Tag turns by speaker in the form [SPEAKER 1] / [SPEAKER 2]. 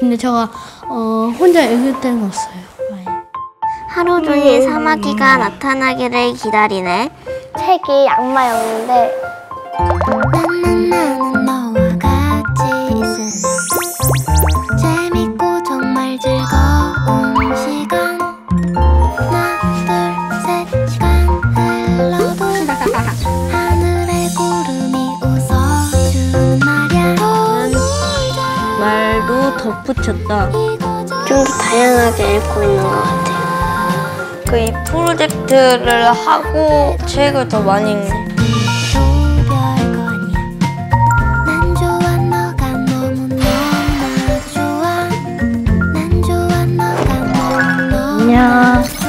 [SPEAKER 1] 근데 제가 어, 혼자 읽을 때는 없어요.
[SPEAKER 2] 하루 종일 사마귀가 나타나기를 기다리네.
[SPEAKER 3] 책이 악마였는데
[SPEAKER 2] 나는 너와 같이 재밌고 정말 즐거운 시간 하나 둘셋
[SPEAKER 1] 말도 덧붙였다.
[SPEAKER 3] 좀 더 다양하게 읽고 있는 것 같아요.
[SPEAKER 4] 그 이 프로젝트를 하고 책을 더 많이 읽는 안녕.